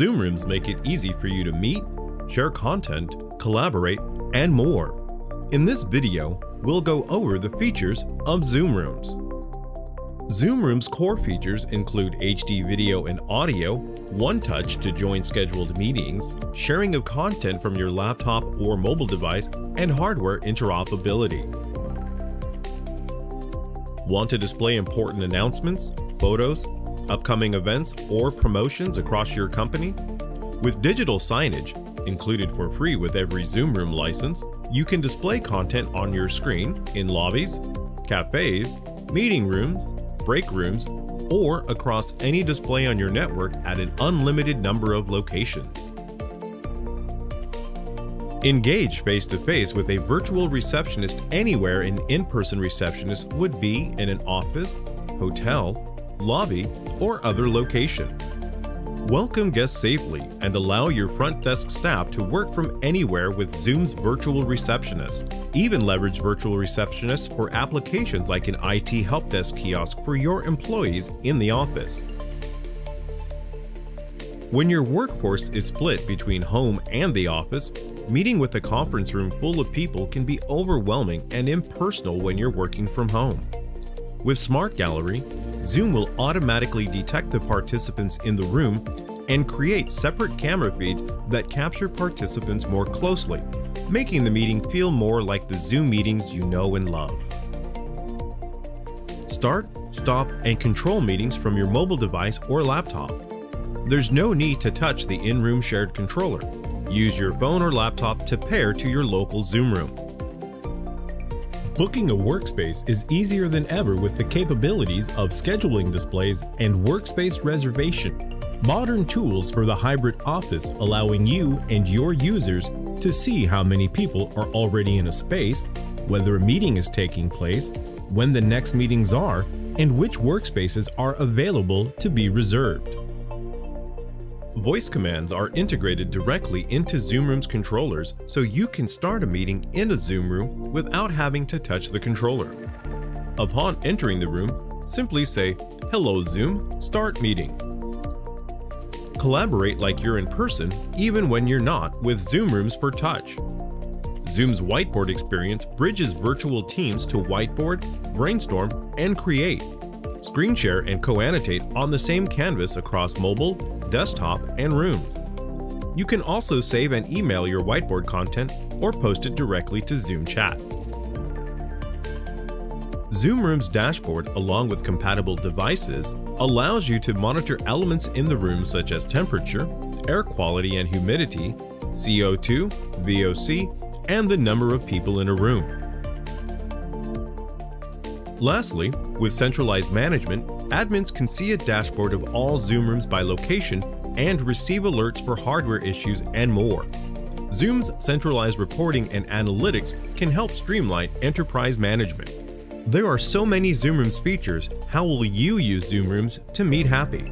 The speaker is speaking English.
Zoom Rooms make it easy for you to meet, share content, collaborate, and more. In this video, we'll go over the features of Zoom Rooms. Zoom Rooms core features include HD video and audio, one touch to join scheduled meetings, sharing of content from your laptop or mobile device, and hardware interoperability. Want to display important announcements, photos, upcoming events, or promotions across your company? With digital signage, included for free with every Zoom Room license, you can display content on your screen in lobbies, cafes, meeting rooms, break rooms, or across any display on your network at an unlimited number of locations. Engage face to face with a virtual receptionist anywhere an in person receptionist would be in an office, hotel, lobby, or other location. Welcome guests safely and allow your front desk staff to work from anywhere with Zoom's virtual receptionist. Even leverage virtual receptionists for applications like an IT help desk kiosk for your employees in the office. When your workforce is split between home and the office, meeting with a conference room full of people can be overwhelming and impersonal when you're working from home. With Smart Gallery, Zoom will automatically detect the participants in the room and create separate camera feeds that capture participants more closely, making the meeting feel more like the Zoom meetings you know and love. Start, stop, and control meetings from your mobile device or laptop. There's no need to touch the in-room shared controller. Use your phone or laptop to pair to your local Zoom room. Booking a workspace is easier than ever with the capabilities of scheduling displays and workspace reservation. Modern tools for the hybrid office allowing you and your users to see how many people are already in a space, whether a meeting is taking place, when the next meetings are, and which workspaces are available to be reserved. Voice commands are integrated directly into Zoom Room's controllers so you can start a meeting in a Zoom Room without having to touch the controller. Upon entering the room, simply say, Hello Zoom, start meeting. Collaborate like you're in person even when you're not with Zoom Rooms for Touch. Zoom's whiteboard experience bridges virtual teams to whiteboard, brainstorm, and create. Screen share and co-annotate on the same canvas across mobile, desktop, and rooms. You can also save and email your whiteboard content or post it directly to Zoom Chat. Zoom Room's dashboard, along with compatible devices, allows you to monitor elements in the room such as temperature, air quality and humidity, CO2, VOC, and the number of people in a room. Lastly, with centralized management, admins can see a dashboard of all Zoom rooms by location and receive alerts for hardware issues and more. Zoom's centralized reporting and analytics can help streamline enterprise management. There are so many Zoom Rooms features, how will you use Zoom Rooms to meet happy?